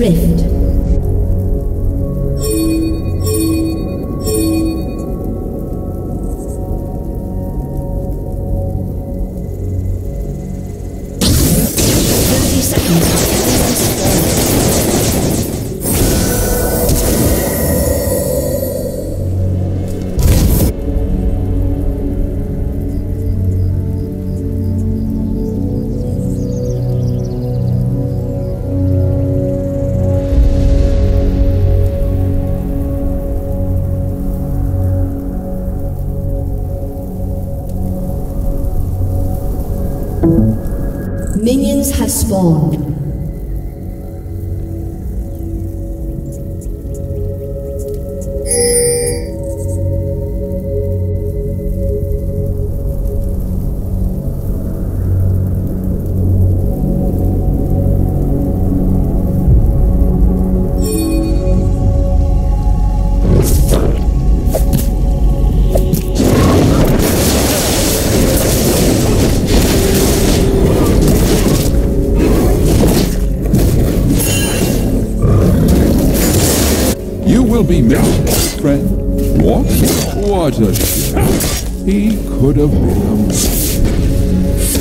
Riff. Be missed, friend. What? What a shame. He could have been a man.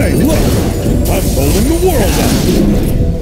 Hey, look! I'm holding the world up!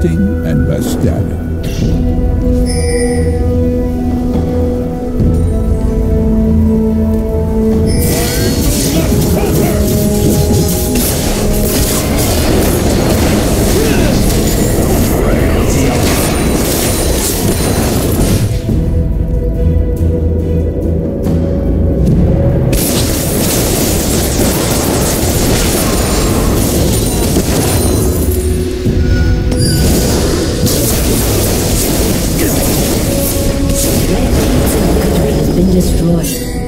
Time, been destroyed.